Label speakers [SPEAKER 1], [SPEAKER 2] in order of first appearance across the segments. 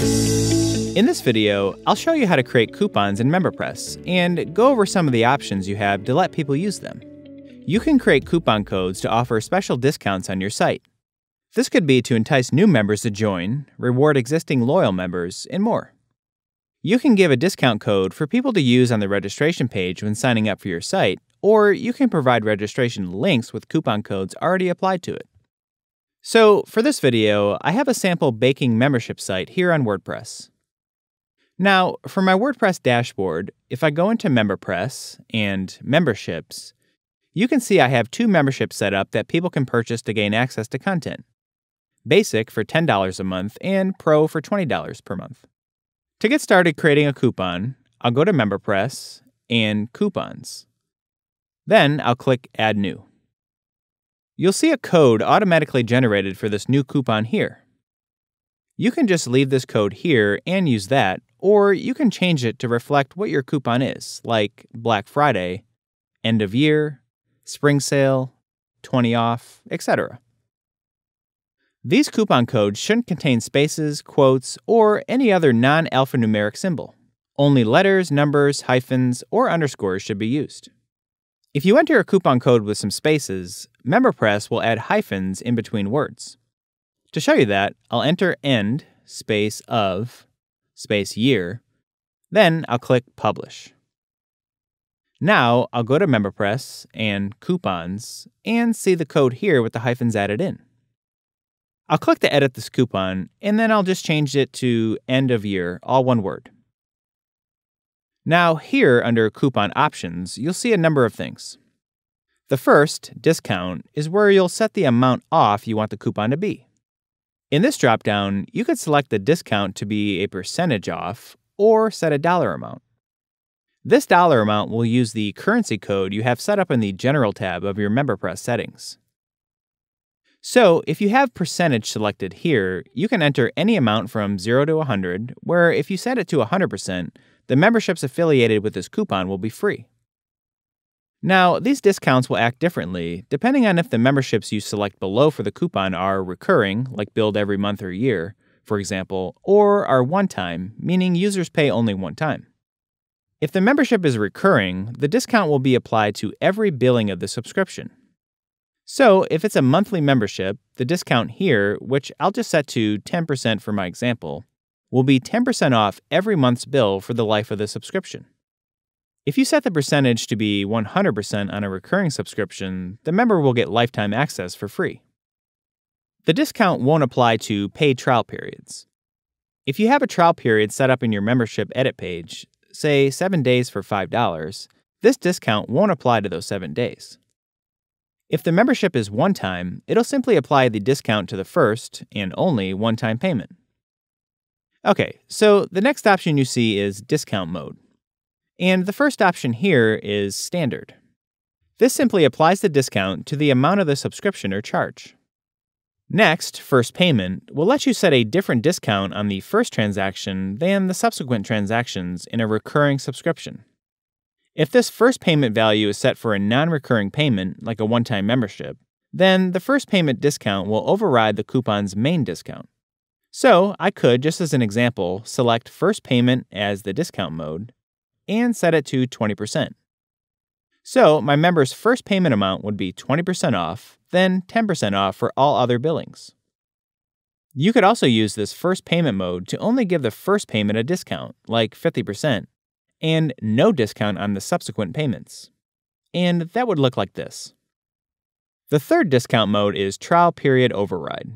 [SPEAKER 1] In this video, I'll show you how to create coupons in MemberPress and go over some of the options you have to let people use them. You can create coupon codes to offer special discounts on your site. This could be to entice new members to join, reward existing loyal members, and more. You can give a discount code for people to use on the registration page when signing up for your site, or you can provide registration links with coupon codes already applied to it. So, for this video, I have a sample baking membership site here on WordPress. Now, for my WordPress dashboard, if I go into MemberPress and Memberships, you can see I have two memberships set up that people can purchase to gain access to content Basic for $10 a month and Pro for $20 per month. To get started creating a coupon, I'll go to MemberPress and Coupons. Then I'll click Add New. You'll see a code automatically generated for this new coupon here. You can just leave this code here and use that, or you can change it to reflect what your coupon is, like Black Friday, end of year, spring sale, 20 off, etc. These coupon codes shouldn't contain spaces, quotes, or any other non alphanumeric symbol. Only letters, numbers, hyphens, or underscores should be used. If you enter a coupon code with some spaces, MemberPress will add hyphens in between words. To show you that, I'll enter end space of space year, then I'll click publish. Now I'll go to MemberPress and coupons and see the code here with the hyphens added in. I'll click to edit this coupon and then I'll just change it to end of year, all one word. Now here under coupon options, you'll see a number of things. The first, discount, is where you'll set the amount off you want the coupon to be. In this dropdown, you could select the discount to be a percentage off or set a dollar amount. This dollar amount will use the currency code you have set up in the General tab of your MemberPress settings. So, if you have percentage selected here, you can enter any amount from 0 to 100, where if you set it to 100%, the memberships affiliated with this coupon will be free. Now, these discounts will act differently depending on if the memberships you select below for the coupon are recurring, like billed every month or year, for example, or are one time, meaning users pay only one time. If the membership is recurring, the discount will be applied to every billing of the subscription. So, if it's a monthly membership, the discount here, which I'll just set to 10% for my example, will be 10% off every month's bill for the life of the subscription. If you set the percentage to be 100% on a recurring subscription, the member will get lifetime access for free. The discount won't apply to paid trial periods. If you have a trial period set up in your membership edit page, say 7 days for $5, this discount won't apply to those 7 days. If the membership is one time, it'll simply apply the discount to the first and only one time payment. Okay, so the next option you see is discount mode. And the first option here is standard. This simply applies the discount to the amount of the subscription or charge. Next, first payment will let you set a different discount on the first transaction than the subsequent transactions in a recurring subscription. If this first payment value is set for a non recurring payment, like a one time membership, then the first payment discount will override the coupon's main discount. So I could, just as an example, select first payment as the discount mode and set it to 20%. So my member's first payment amount would be 20% off, then 10% off for all other billings. You could also use this first payment mode to only give the first payment a discount, like 50%, and no discount on the subsequent payments. And that would look like this. The third discount mode is Trial Period Override.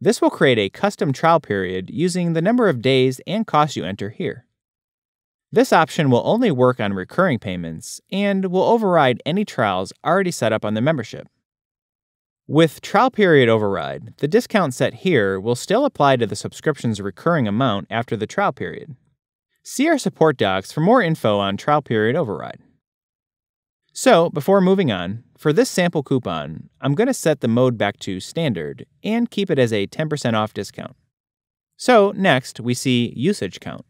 [SPEAKER 1] This will create a custom trial period using the number of days and costs you enter here. This option will only work on recurring payments and will override any trials already set up on the membership. With trial period override, the discount set here will still apply to the subscription's recurring amount after the trial period. See our support docs for more info on trial period override. So, before moving on, for this sample coupon, I'm going to set the mode back to standard and keep it as a 10% off discount. So, next, we see usage count.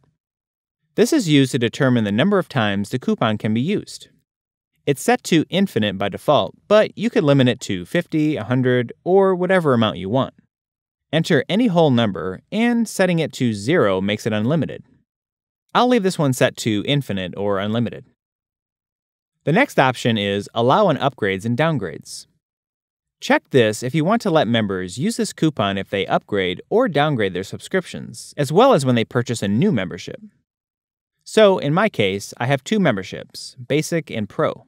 [SPEAKER 1] This is used to determine the number of times the coupon can be used. It's set to infinite by default, but you could limit it to 50, 100, or whatever amount you want. Enter any whole number, and setting it to 0 makes it unlimited. I'll leave this one set to infinite or unlimited. The next option is Allow on upgrades and downgrades. Check this if you want to let members use this coupon if they upgrade or downgrade their subscriptions, as well as when they purchase a new membership. So, in my case, I have two memberships, Basic and Pro.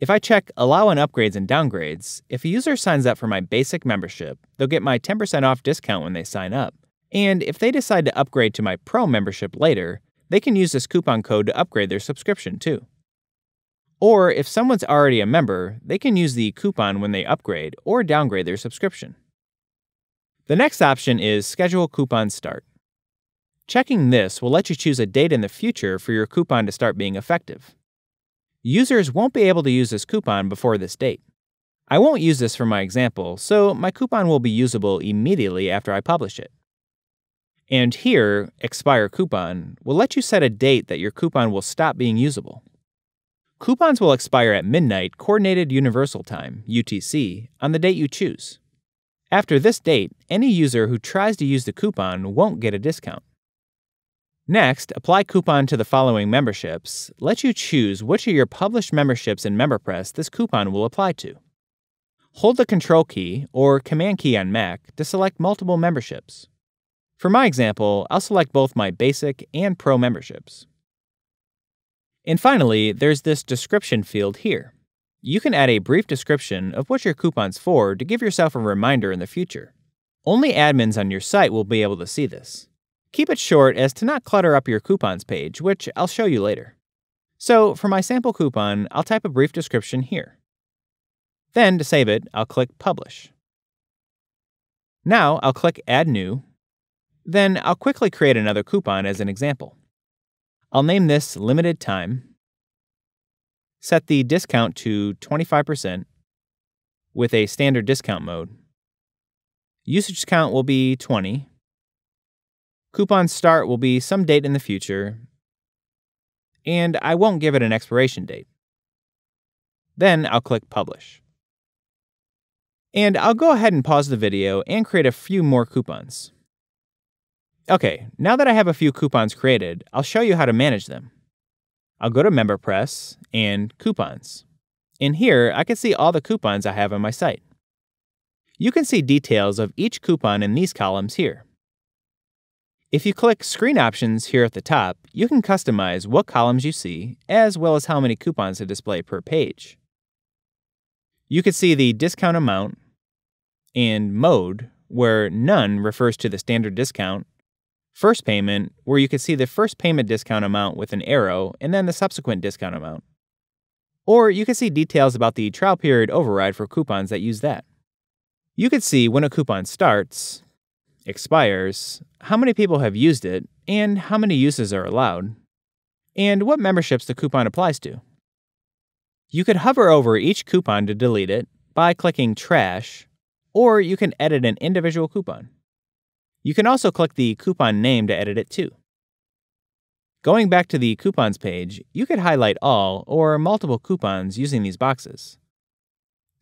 [SPEAKER 1] If I check Allow on upgrades and downgrades, if a user signs up for my basic membership, they'll get my 10% off discount when they sign up. And if they decide to upgrade to my Pro membership later, they can use this coupon code to upgrade their subscription too. Or if someone's already a member, they can use the coupon when they upgrade or downgrade their subscription. The next option is Schedule Coupon Start. Checking this will let you choose a date in the future for your coupon to start being effective. Users won't be able to use this coupon before this date. I won't use this for my example, so my coupon will be usable immediately after I publish it. And here, Expire Coupon will let you set a date that your coupon will stop being usable. Coupons will expire at midnight Coordinated Universal Time, UTC, on the date you choose. After this date, any user who tries to use the coupon won't get a discount. Next, apply coupon to the following memberships. Let you choose which of your published memberships in MemberPress this coupon will apply to. Hold the Control key or Command key on Mac to select multiple memberships. For my example, I'll select both my Basic and Pro memberships. And finally, there's this description field here. You can add a brief description of what your coupon's for to give yourself a reminder in the future. Only admins on your site will be able to see this. Keep it short as to not clutter up your coupons page, which I'll show you later. So, for my sample coupon, I'll type a brief description here. Then, to save it, I'll click Publish. Now, I'll click Add New. Then, I'll quickly create another coupon as an example. I'll name this Limited Time. Set the discount to 25% with a standard discount mode. Usage count will be 20 Coupon start will be some date in the future, and I won't give it an expiration date. Then I'll click Publish. And I'll go ahead and pause the video and create a few more coupons. Okay, now that I have a few coupons created, I'll show you how to manage them. I'll go to MemberPress and Coupons. In here, I can see all the coupons I have on my site. You can see details of each coupon in these columns here. If you click Screen Options here at the top, you can customize what columns you see, as well as how many coupons to display per page. You can see the discount amount and mode, where none refers to the standard discount, first payment, where you can see the first payment discount amount with an arrow and then the subsequent discount amount. Or you can see details about the trial period override for coupons that use that. You can see when a coupon starts, expires, how many people have used it, and how many uses are allowed, and what memberships the coupon applies to. You could hover over each coupon to delete it by clicking Trash, or you can edit an individual coupon. You can also click the coupon name to edit it too. Going back to the coupons page, you could highlight all or multiple coupons using these boxes.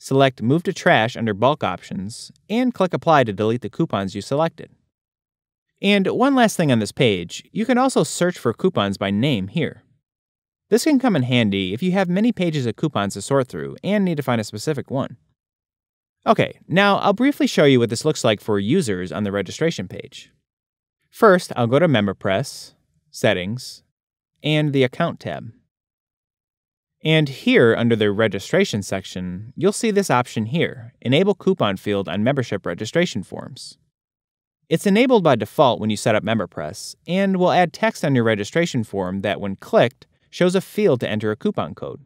[SPEAKER 1] Select Move to Trash under Bulk Options, and click Apply to delete the coupons you selected. And one last thing on this page, you can also search for coupons by name here. This can come in handy if you have many pages of coupons to sort through and need to find a specific one. Okay, now I'll briefly show you what this looks like for users on the registration page. First, I'll go to MemberPress, Settings, and the Account tab. And here, under the registration section, you'll see this option here, Enable Coupon Field on Membership Registration Forms. It's enabled by default when you set up MemberPress, and will add text on your registration form that, when clicked, shows a field to enter a coupon code.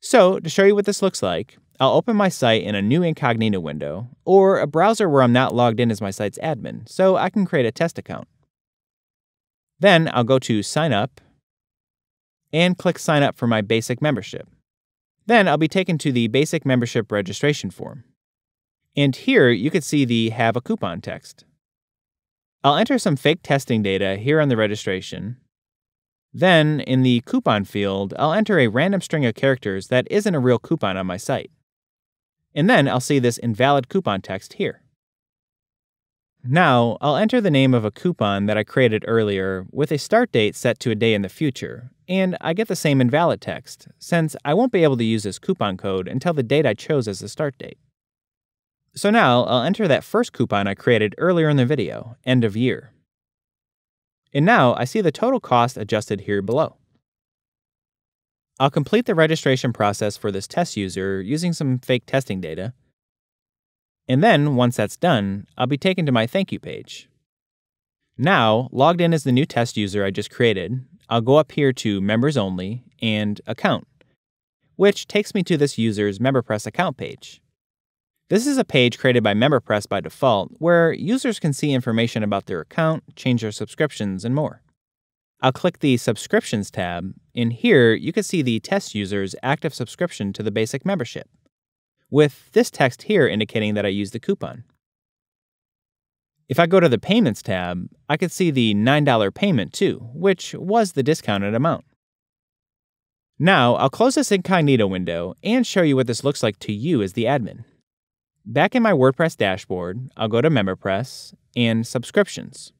[SPEAKER 1] So, to show you what this looks like, I'll open my site in a new incognito window, or a browser where I'm not logged in as my site's admin, so I can create a test account. Then I'll go to Sign Up and click Sign Up for my basic membership. Then I'll be taken to the basic membership registration form. And here you can see the Have a Coupon text. I'll enter some fake testing data here on the registration. Then, in the coupon field, I'll enter a random string of characters that isn't a real coupon on my site. And then I'll see this invalid coupon text here. Now, I'll enter the name of a coupon that I created earlier with a start date set to a day in the future, and I get the same invalid text, since I won't be able to use this coupon code until the date I chose as the start date. So now I'll enter that first coupon I created earlier in the video, end of year. And now I see the total cost adjusted here below. I'll complete the registration process for this test user using some fake testing data, and then, once that's done, I'll be taken to my thank you page. Now, logged in as the new test user I just created, I'll go up here to Members Only and Account, which takes me to this user's MemberPress account page. This is a page created by MemberPress by default where users can see information about their account, change their subscriptions, and more. I'll click the Subscriptions tab, and here you can see the test user's active subscription to the basic membership with this text here indicating that I used the coupon. If I go to the Payments tab, I can see the $9 payment too, which was the discounted amount. Now, I'll close this incognito window and show you what this looks like to you as the admin. Back in my WordPress dashboard, I'll go to MemberPress and Subscriptions.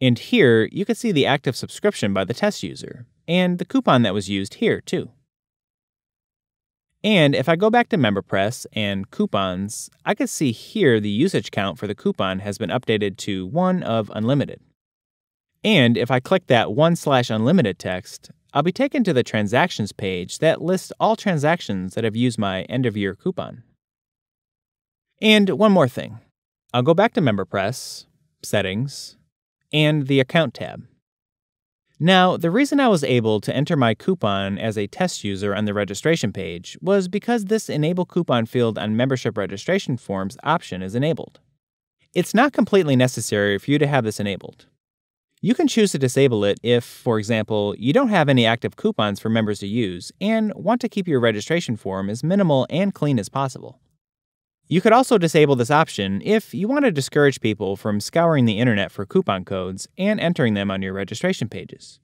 [SPEAKER 1] And here, you can see the active subscription by the test user, and the coupon that was used here too. And if I go back to MemberPress and coupons, I can see here the usage count for the coupon has been updated to 1 of unlimited. And if I click that 1 slash unlimited text, I'll be taken to the transactions page that lists all transactions that have used my end of year coupon. And one more thing. I'll go back to MemberPress, Settings, and the Account tab. Now, the reason I was able to enter my coupon as a test user on the registration page was because this Enable Coupon field on membership registration forms option is enabled. It's not completely necessary for you to have this enabled. You can choose to disable it if, for example, you don't have any active coupons for members to use and want to keep your registration form as minimal and clean as possible. You could also disable this option if you want to discourage people from scouring the internet for coupon codes and entering them on your registration pages.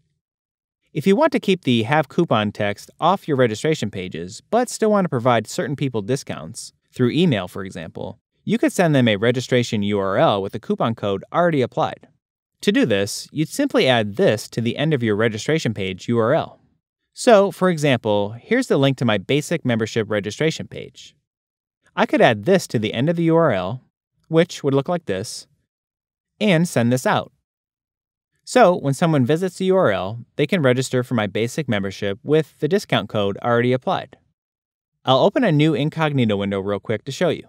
[SPEAKER 1] If you want to keep the Have Coupon text off your registration pages, but still want to provide certain people discounts, through email for example, you could send them a registration URL with a coupon code already applied. To do this, you'd simply add this to the end of your registration page URL. So, for example, here's the link to my basic membership registration page. I could add this to the end of the URL, which would look like this, and send this out. So when someone visits the URL, they can register for my basic membership with the discount code already applied. I'll open a new incognito window real quick to show you.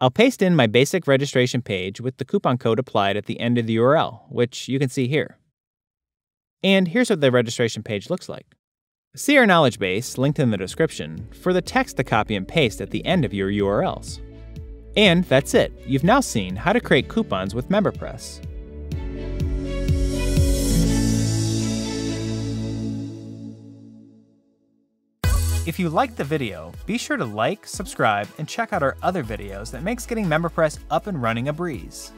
[SPEAKER 1] I'll paste in my basic registration page with the coupon code applied at the end of the URL, which you can see here. And here's what the registration page looks like. See our knowledge base, linked in the description, for the text to copy and paste at the end of your URLs. And that's it. You've now seen how to create coupons with MemberPress. If you liked the video, be sure to like, subscribe, and check out our other videos that makes getting MemberPress up and running a breeze.